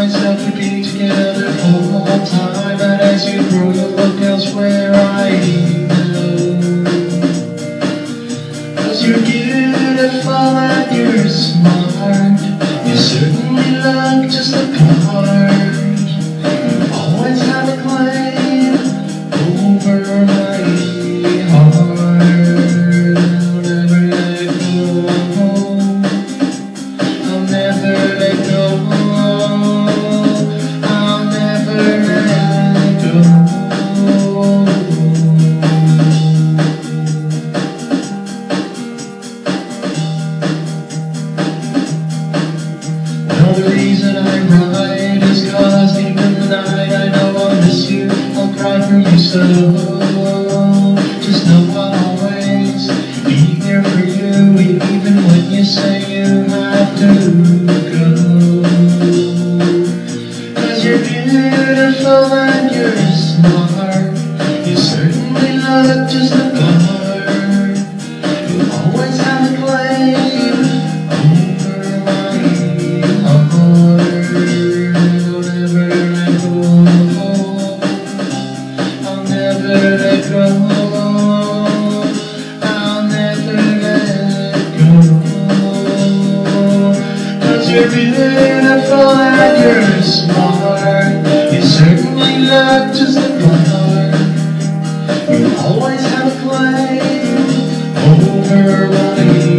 myself for being together. The reason I write is cause deep in the night I know I'll miss you, I'll cry for you so. You're beautiful and you're smart. You certainly look just the part. You always have a claim over my